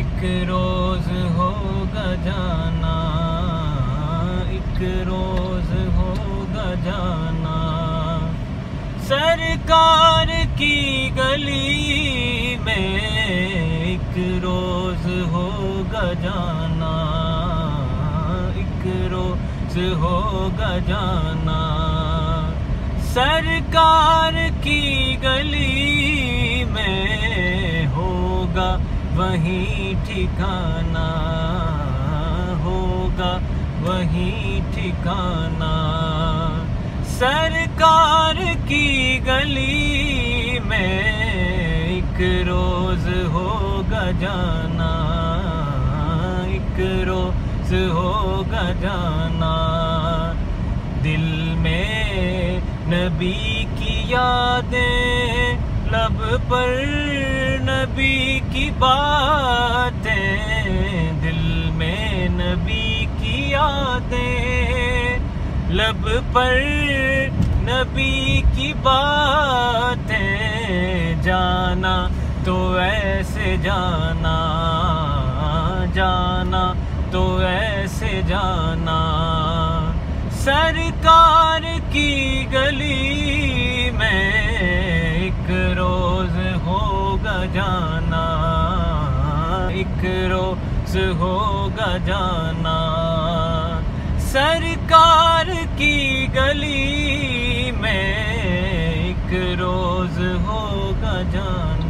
ایک روز ہوگا جانا، ایک روز ہوگا جانا۔ سرکار کی گلی میں ایک روز ہوگا جانا، ایک روز ہوگا جانا۔ سرکار کی گلی میں ہوگا وہیں ٹھکانا ہوگا، وہیں ٹھکانا سرکار کی گلی میں ایک روز ہوگا جانا، ایک روز ہوگا جانا۔ دل میں نبی کی یادیں لب پر نبی کی باتیں، دل میں نبی کی یادیں۔ لب پر نبی کی باتیں، جانا تو ایسے جانا جانا تو ایسے جانا۔ سرکار کی گلی جانا ایک روز ہوگا جانا۔ سرکار کی گلی میں ایک روز ہوگا جانا۔